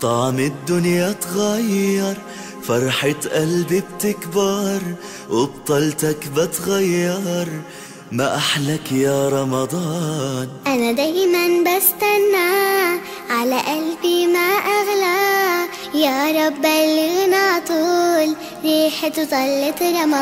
طعم الدنيا اتغير فرحة قلبي بتكبر وبطلتك بتغير. ما أحلك يا رمضان؟ أنا دايما بستنى على قلبي ما أغلى. يا رب بلغنا طول ريحته طلت رمضان.